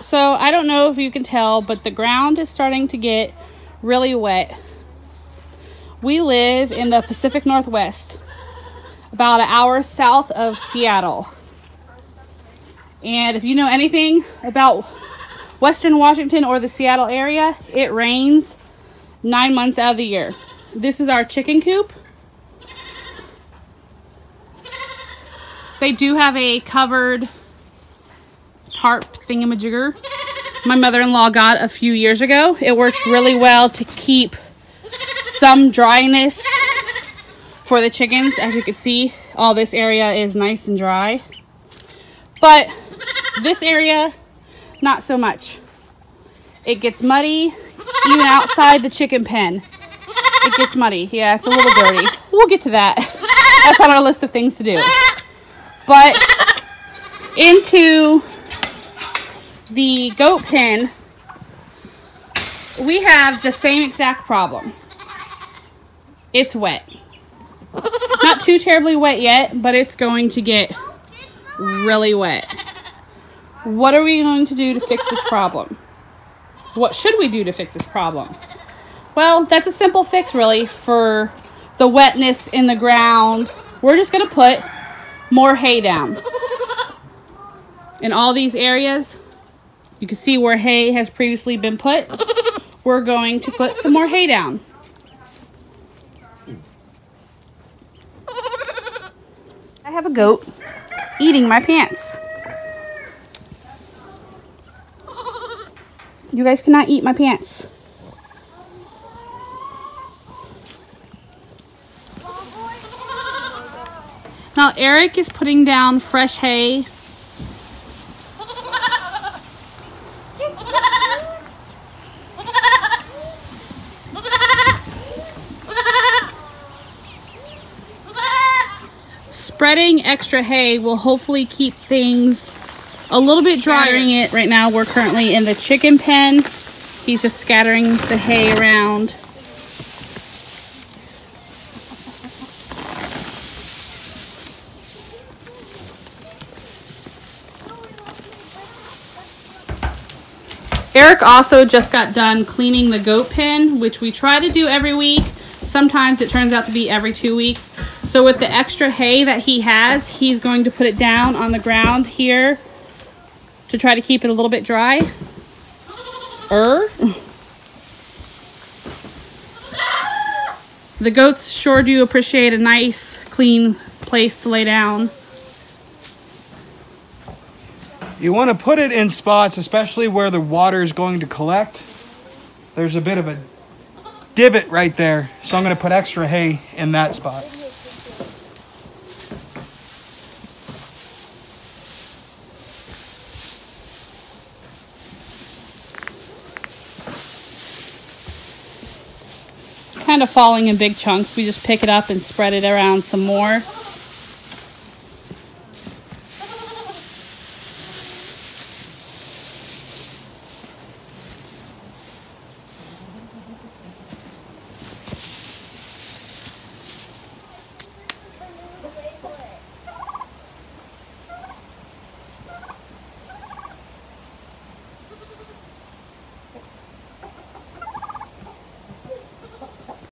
So I don't know if you can tell, but the ground is starting to get really wet. We live in the Pacific Northwest, about an hour south of Seattle. And if you know anything about Western Washington or the Seattle area, it rains nine months out of the year. This is our chicken coop. They do have a covered tarp thingamajigger my mother-in-law got a few years ago. It works really well to keep some dryness for the chickens. As you can see, all this area is nice and dry. But this area, not so much. It gets muddy even outside the chicken pen. It gets muddy. Yeah, it's a little dirty. We'll get to that. That's on our list of things to do. But into the goat pen, we have the same exact problem. It's wet. Not too terribly wet yet, but it's going to get really wet. What are we going to do to fix this problem? What should we do to fix this problem? Well, that's a simple fix really for the wetness in the ground. We're just going to put more hay down. In all these areas, you can see where hay has previously been put. We're going to put some more hay down. I have a goat eating my pants. You guys cannot eat my pants. Now Eric is putting down fresh hay spreading extra hay will hopefully keep things a little bit drying it right now. We're currently in the chicken pen. He's just scattering the hay around. Eric also just got done cleaning the goat pen, which we try to do every week. Sometimes it turns out to be every two weeks. So with the extra hay that he has, he's going to put it down on the ground here to try to keep it a little bit dry. Er. The goats sure do appreciate a nice, clean place to lay down. You want to put it in spots, especially where the water is going to collect. There's a bit of a divot right there, so I'm going to put extra hay in that spot. Kind of falling in big chunks. We just pick it up and spread it around some more.